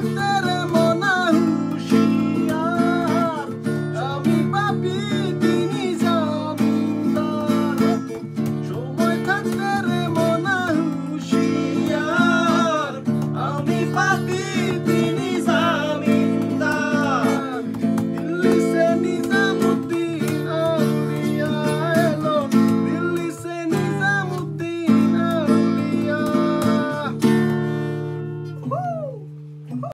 Hacer